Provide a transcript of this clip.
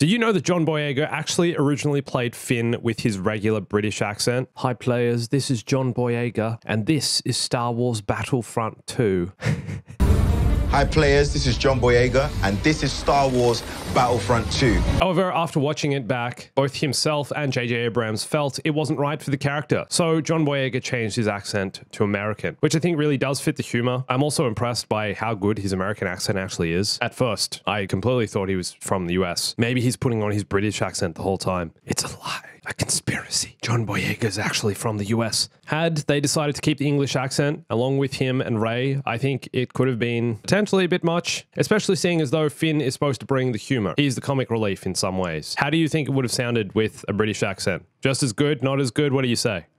Do you know that John Boyega actually originally played Finn with his regular British accent? Hi players, this is John Boyega, and this is Star Wars Battlefront 2. Hi players, this is John Boyega, and this is Star Wars Battlefront 2. However, after watching it back, both himself and J.J. Abrams felt it wasn't right for the character. So John Boyega changed his accent to American, which I think really does fit the humor. I'm also impressed by how good his American accent actually is. At first, I completely thought he was from the US. Maybe he's putting on his British accent the whole time. It's a lie. John Boyega is actually from the US. Had they decided to keep the English accent along with him and Rey, I think it could have been potentially a bit much, especially seeing as though Finn is supposed to bring the humor. He's the comic relief in some ways. How do you think it would have sounded with a British accent? Just as good, not as good? What do you say?